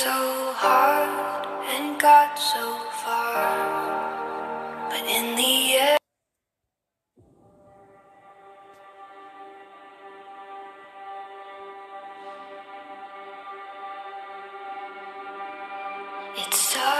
so hard and got so far, but in the end. It's starts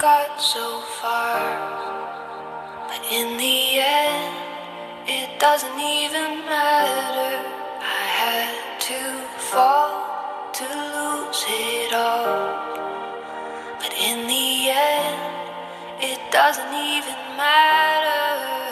got so far, but in the end, it doesn't even matter. I had to fall to lose it all, but in the end, it doesn't even matter.